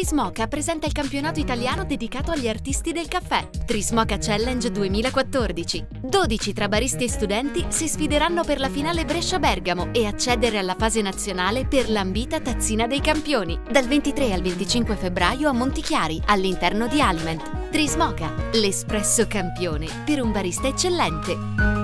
Trismoca presenta il campionato italiano dedicato agli artisti del caffè. Trismoca Challenge 2014. 12 tra baristi e studenti si sfideranno per la finale Brescia-Bergamo e accedere alla fase nazionale per l'ambita tazzina dei campioni. Dal 23 al 25 febbraio a Montichiari, all'interno di Aliment. Trismoca, l'espresso campione per un barista eccellente.